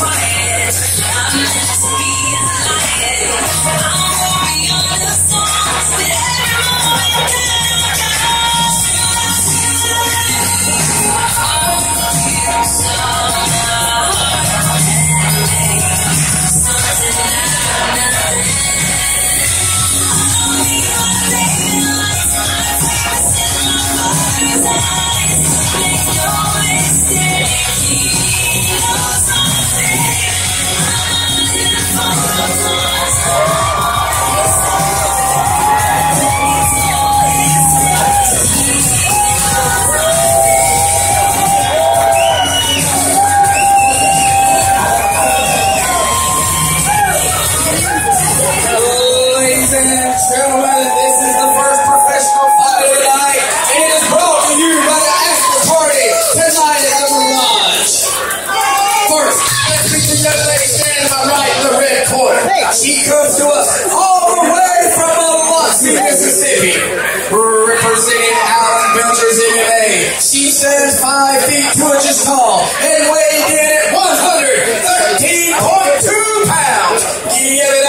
money. 5 feet 2 inches tall and weighed in at 113.2 pounds. Give it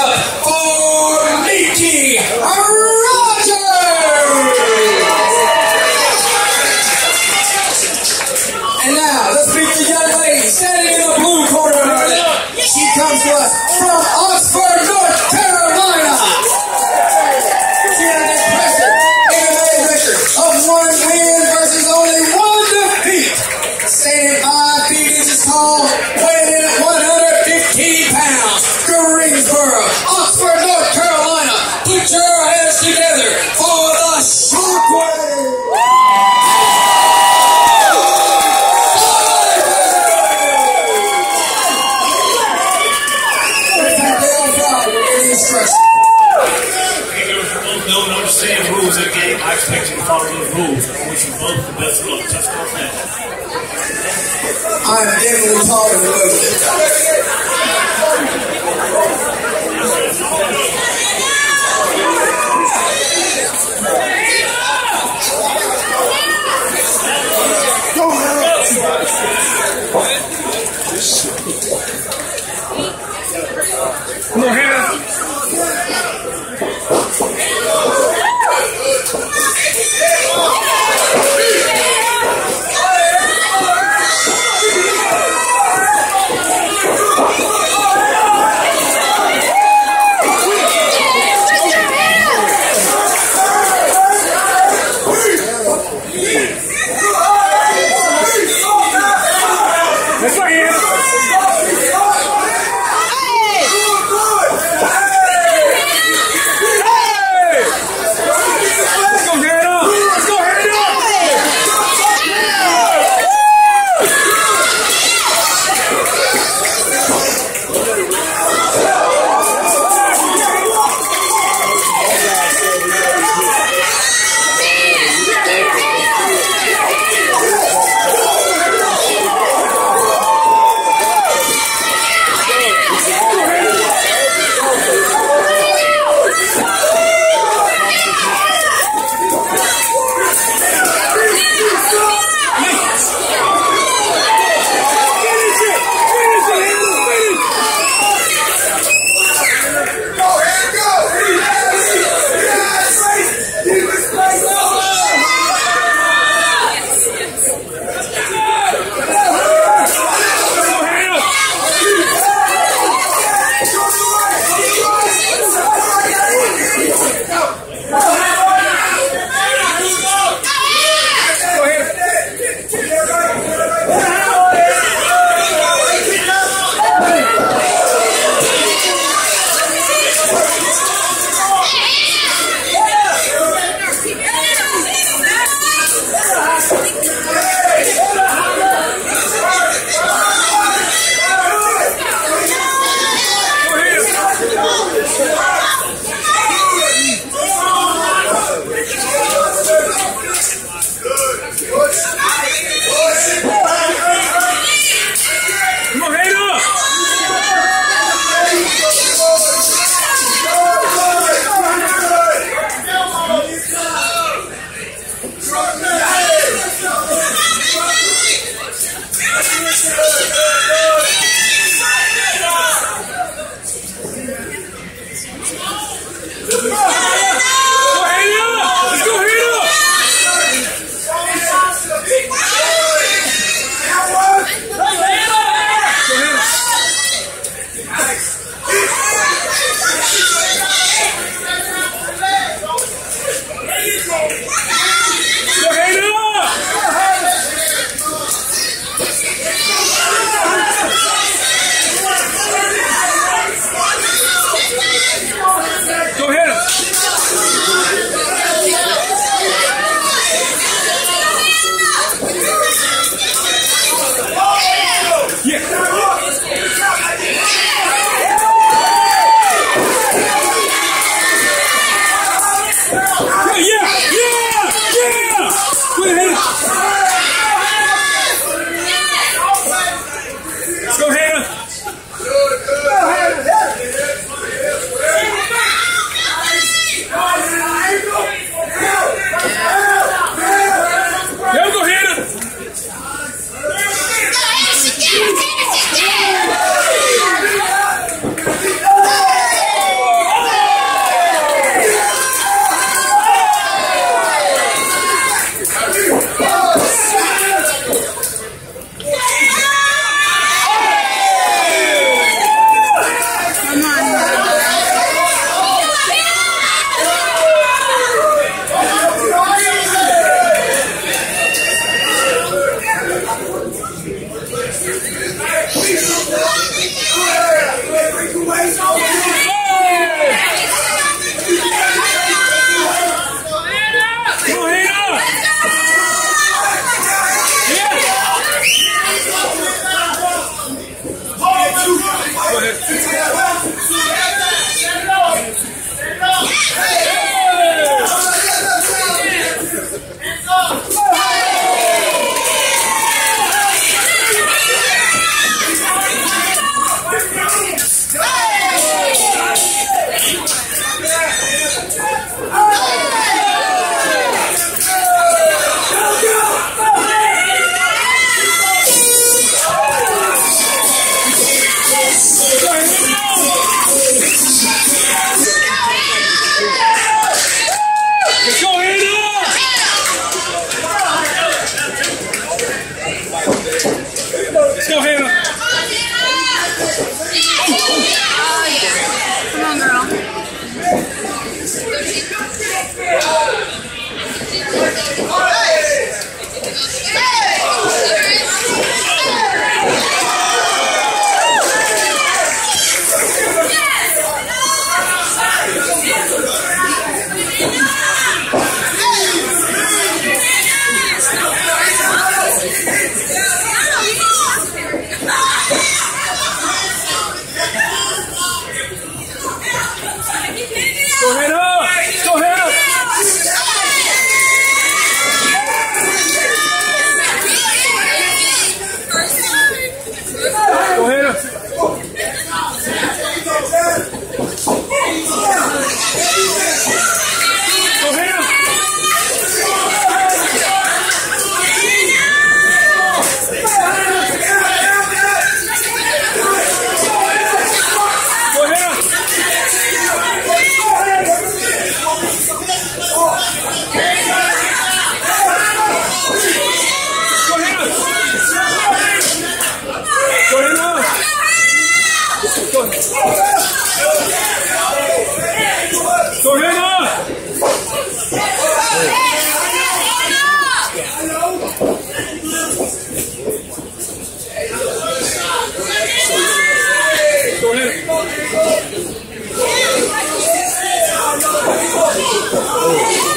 That's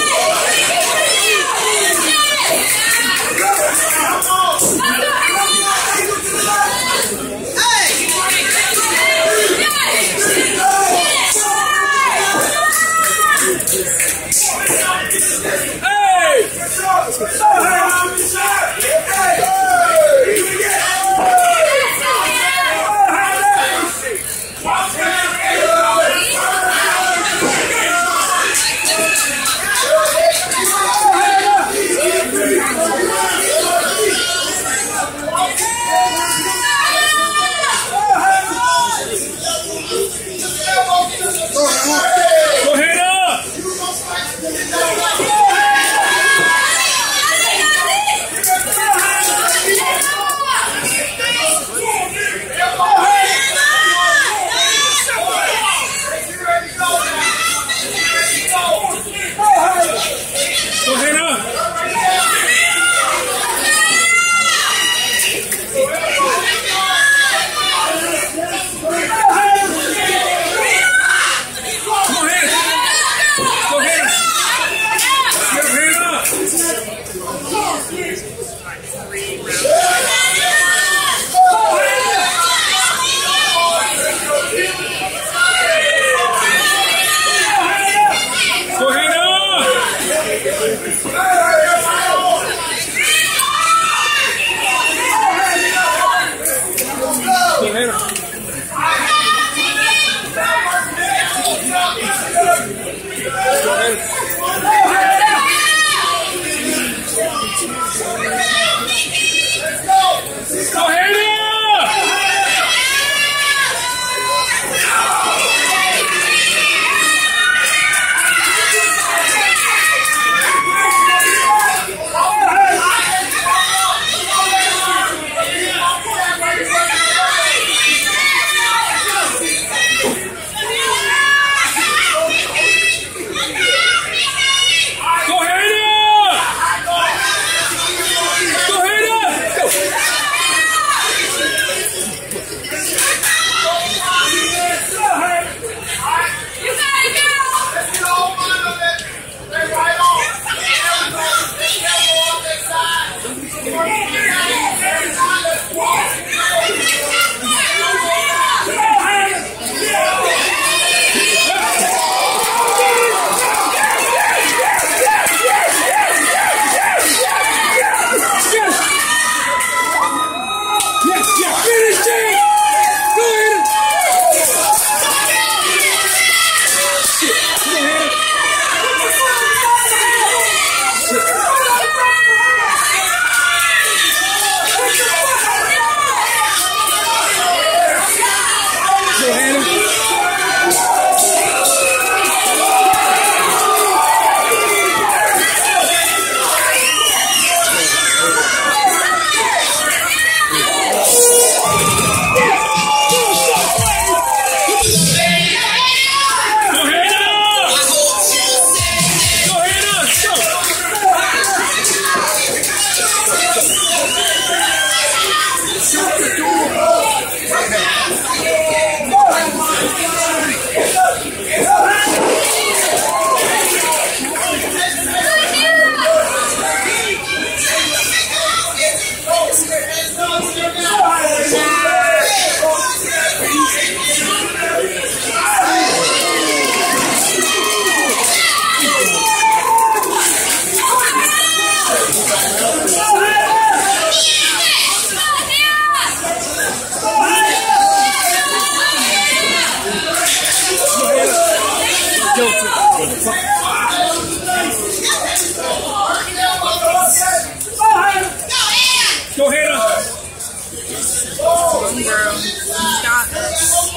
homegrown. He's got this.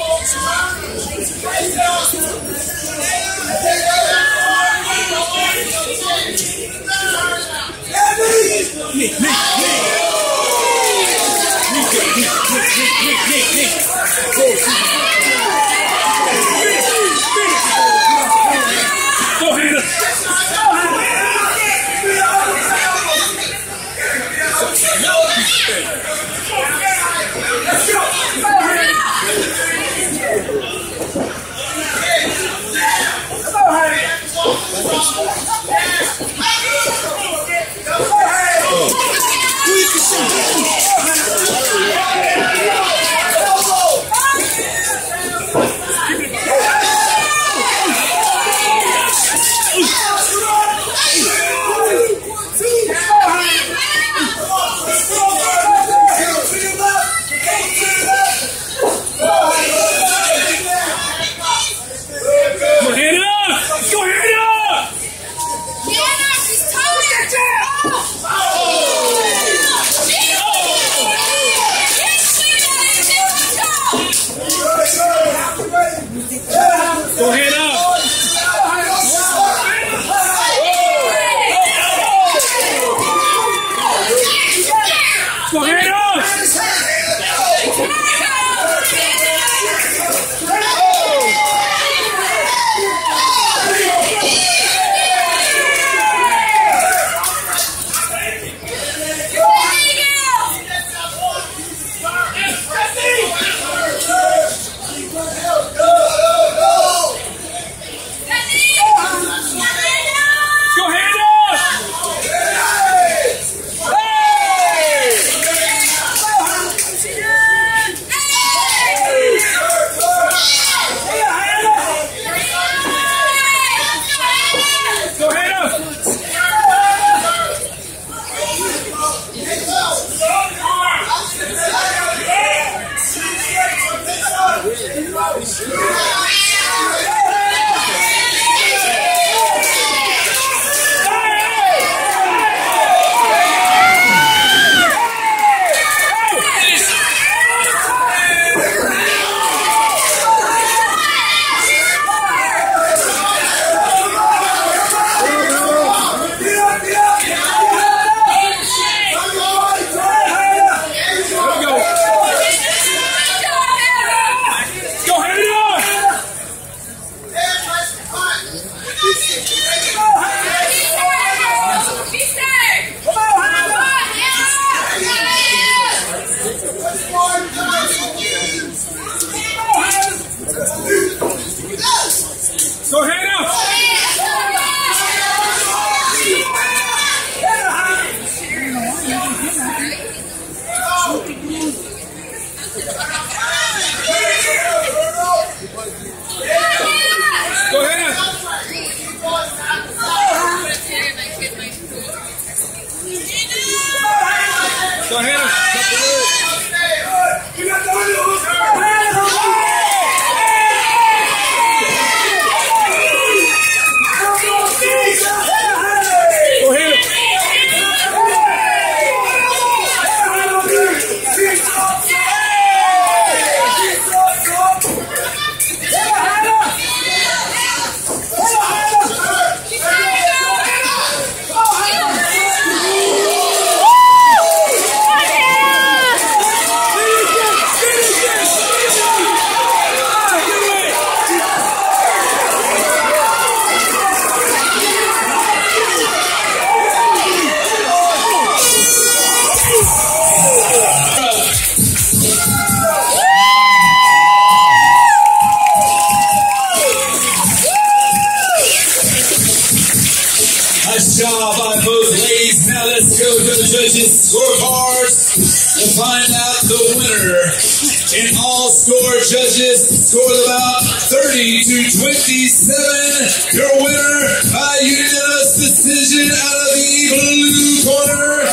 Me, me, me. Me, me, me, me, me, me. Oh. Nice job by both ladies. Now let's go to the judges' scorecards to find out the winner. In all score, judges scored about 30 to 27. Your winner by unanimous decision out of the blue corner.